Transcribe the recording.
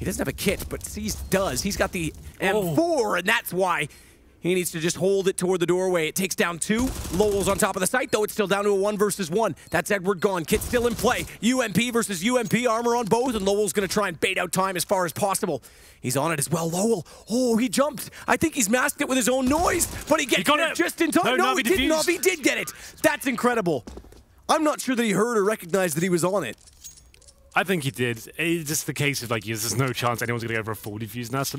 He doesn't have a kit, but seized does. He's got the M4, Oh. and that's why he needs to just hold it toward the doorway. It takes down two. loWel's on top of the site, though. It's still down to a one versus one. That's Edward gone. Kit's still in play. UMP versus UMP, armor on both, and loWel's going to try and bait out time as far as possible. He's on it as well. loWel. Oh, he jumped. I think he's masked it with his own noise, but he gets got there it. just in time. No, No, he didn't. Navi did get it. That's incredible. I'm not sure that he heard or recognized that he was on it. I think he did. It's just the case of like, there's no chance anyone's going to go for a full defuse in that scenario.